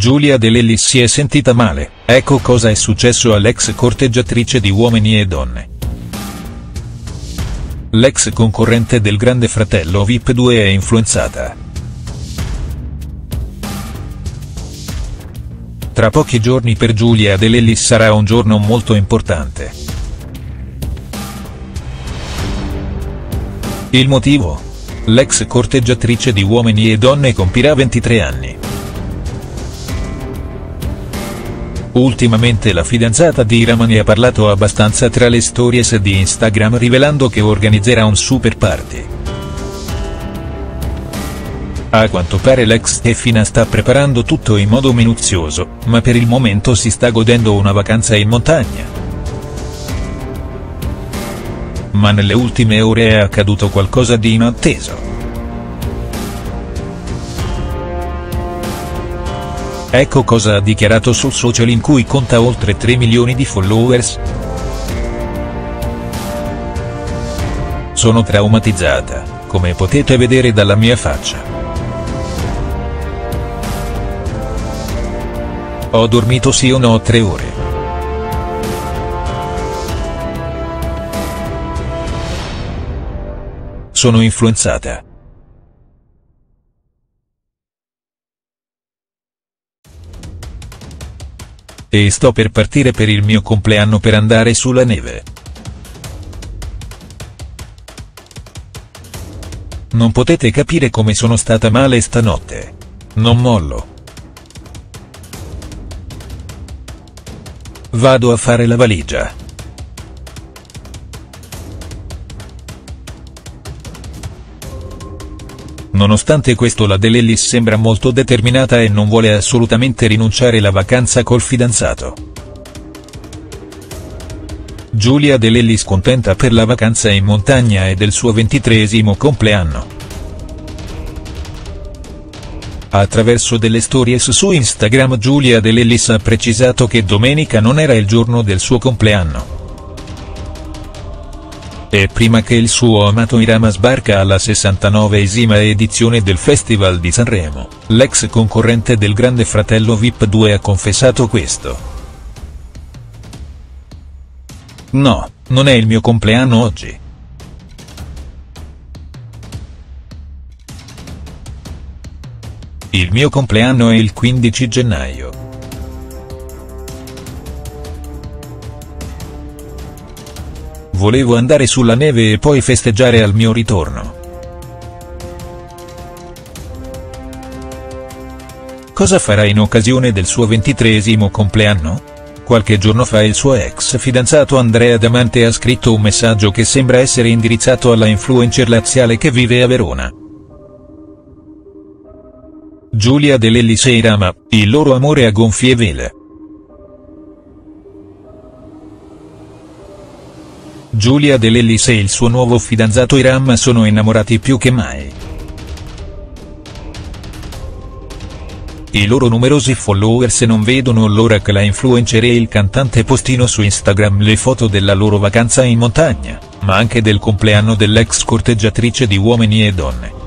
Giulia De Lellis si è sentita male, ecco cosa è successo all'ex corteggiatrice di Uomini e Donne. L'ex concorrente del Grande Fratello VIP 2 è influenzata. Tra pochi giorni per Giulia De Lellis sarà un giorno molto importante. Il motivo? L'ex corteggiatrice di Uomini e Donne compirà 23 anni. Ultimamente la fidanzata di Ramani ha parlato abbastanza tra le stories di Instagram rivelando che organizzerà un super party. A quanto pare l'ex Stefina sta preparando tutto in modo minuzioso, ma per il momento si sta godendo una vacanza in montagna. Ma nelle ultime ore è accaduto qualcosa di inatteso. Ecco cosa ha dichiarato sul social in cui conta oltre 3 milioni di followers. Sono traumatizzata, come potete vedere dalla mia faccia. Ho dormito sì o no tre ore. Sono influenzata. E sto per partire per il mio compleanno per andare sulla neve. Non potete capire come sono stata male stanotte. Non mollo. Vado a fare la valigia. Nonostante questo la De Lellis sembra molto determinata e non vuole assolutamente rinunciare alla vacanza col fidanzato. Giulia De Lellis contenta per la vacanza in montagna e del suo ventitreesimo compleanno. Attraverso delle stories su Instagram Giulia De Lellis ha precisato che domenica non era il giorno del suo compleanno. E prima che il suo amato Irama sbarca alla 69esima edizione del Festival di Sanremo, l'ex concorrente del Grande Fratello VIP 2 ha confessato questo. No, non è il mio compleanno oggi. Il mio compleanno è il 15 gennaio. Volevo andare sulla neve e poi festeggiare al mio ritorno. Cosa farà in occasione del suo ventitreesimo compleanno? Qualche giorno fa il suo ex fidanzato Andrea Damante ha scritto un messaggio che sembra essere indirizzato alla influencer laziale che vive a Verona. Giulia Dell'Ellis e Irama, il loro amore a gonfie vele. Giulia Delellis e il suo nuovo fidanzato Iram sono innamorati più che mai. I loro numerosi followers non vedono l'ora che la influencer e il cantante postino su Instagram le foto della loro vacanza in montagna, ma anche del compleanno dell'ex corteggiatrice di Uomini e Donne.